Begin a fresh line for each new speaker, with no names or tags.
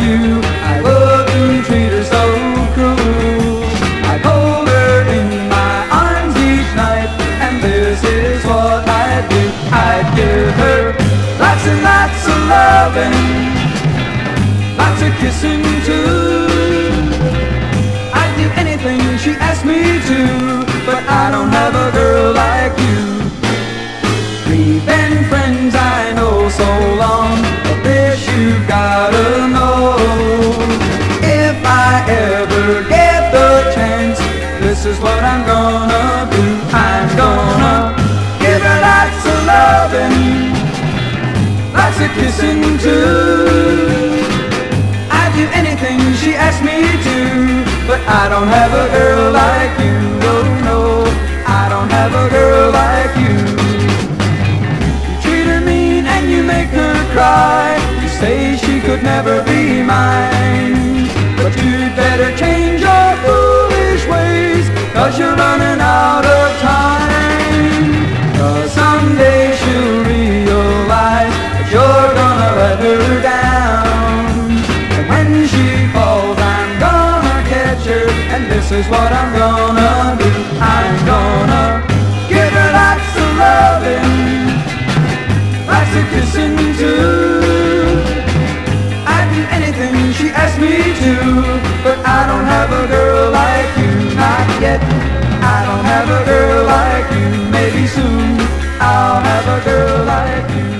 I wouldn't treat her so cruel. I'd hold her in my arms each night, and this is what I'd do. I'd give her lots and lots of loving, lots of kissing too. I'd do anything she asked me to, but I don't have this is what I'm gonna do. I'm gonna give her lots of loving, lots of kissing too. I'd do anything she asked me to, but I don't have a girl like you. Oh no, I don't have a girl like you. You treat her mean and you make her cry. You say she could never be mine. her down. And when she falls, I'm gonna catch her. And this is what I'm gonna do. I'm gonna give her lots of loving, lots of kissing too. I'd do anything she asked me to, but I don't have a girl like you, not yet. I don't have a girl like you, maybe soon I'll have a girl like you.